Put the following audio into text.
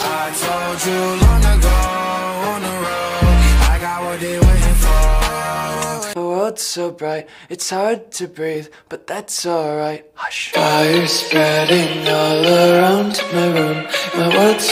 I told you long ago on the road, I got what they waiting for. The world's so bright, it's hard to breathe, but that's alright. Hush. Fire spreading all around my room. My world's